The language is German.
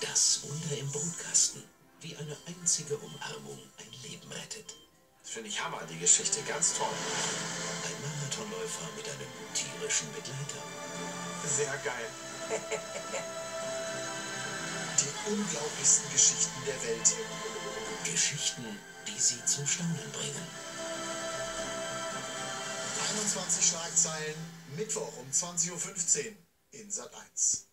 Das Wunder im Brutkasten. Wie eine einzige Umarmung ein Leben rettet. Das finde ich Hammer, die Geschichte. Ganz toll. Ein Marathonläufer mit einem tierischen Begleiter. Sehr geil. Die unglaublichsten Geschichten der Welt. Geschichten, die Sie zum Staunen bringen. 21 Schlagzeilen, Mittwoch um 20.15 Uhr in Sat 1.